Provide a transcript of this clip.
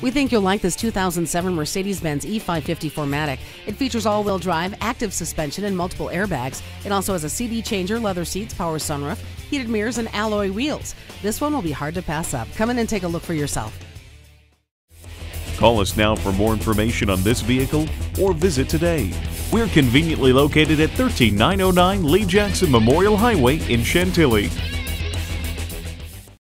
We think you'll like this 2007 Mercedes-Benz E550 4MATIC. It features all-wheel drive, active suspension, and multiple airbags. It also has a CD changer, leather seats, power sunroof, heated mirrors, and alloy wheels. This one will be hard to pass up. Come in and take a look for yourself. Call us now for more information on this vehicle or visit today. We're conveniently located at 13909 Lee Jackson Memorial Highway in Chantilly.